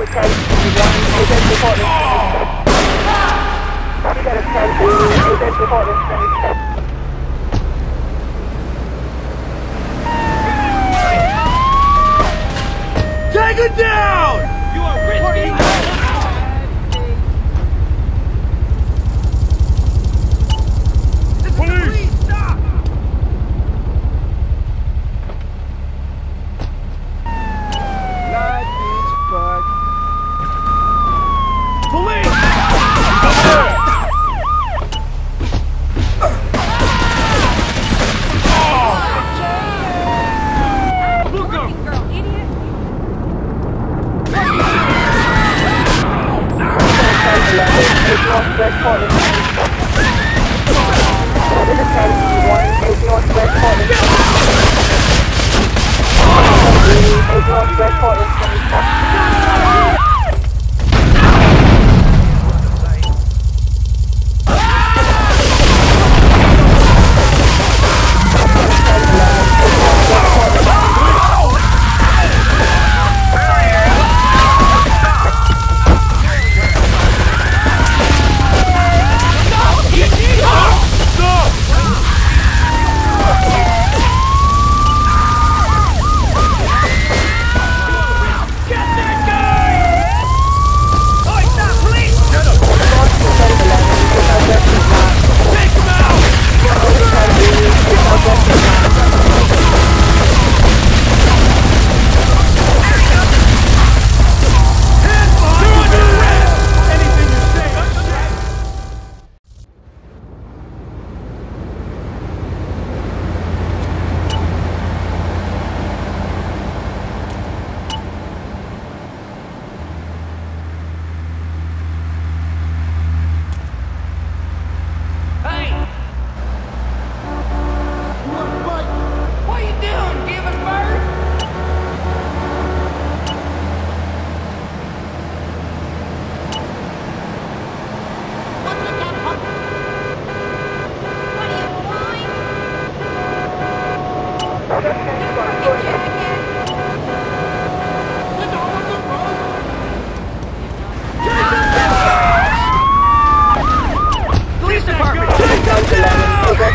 Get a 10 to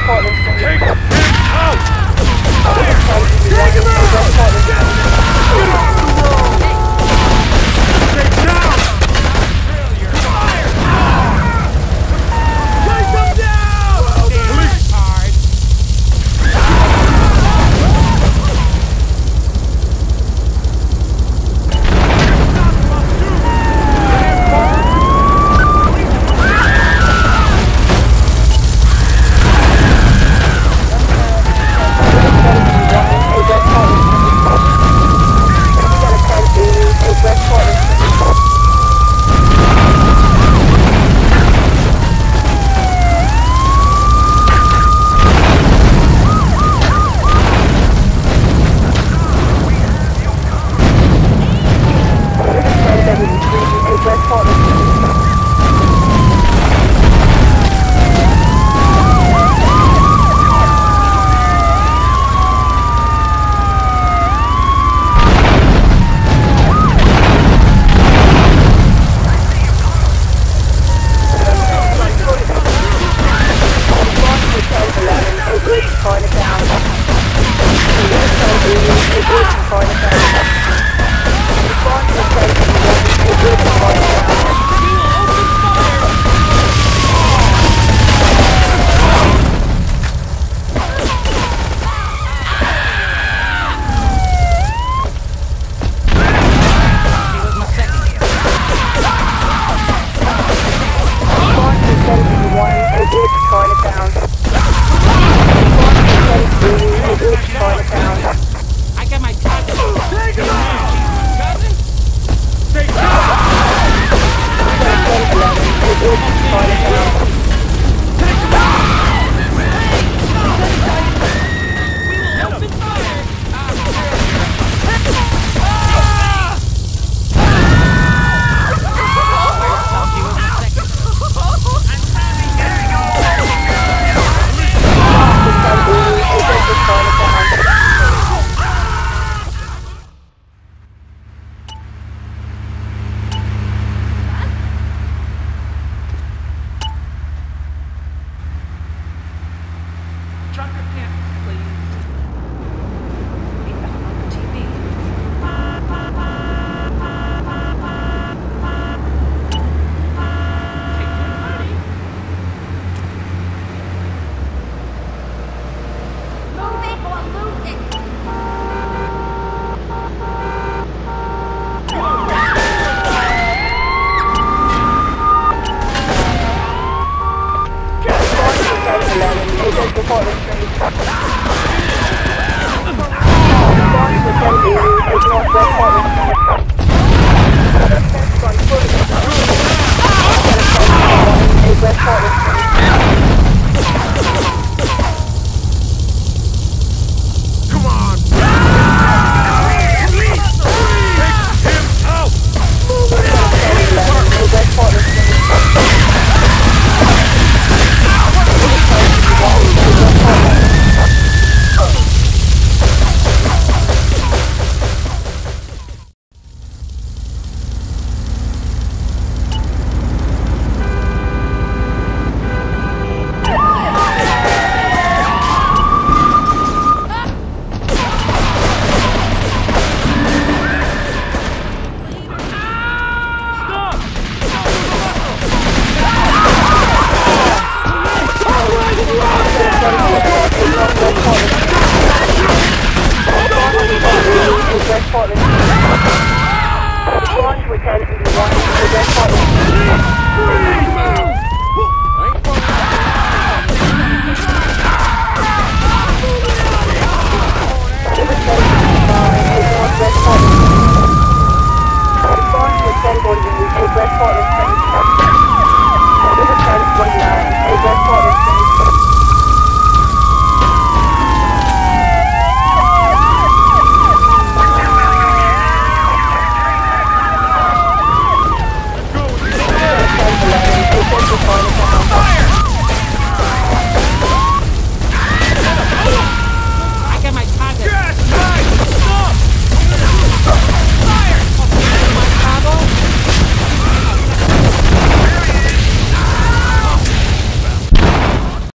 Portland I Drop your West Portland Street.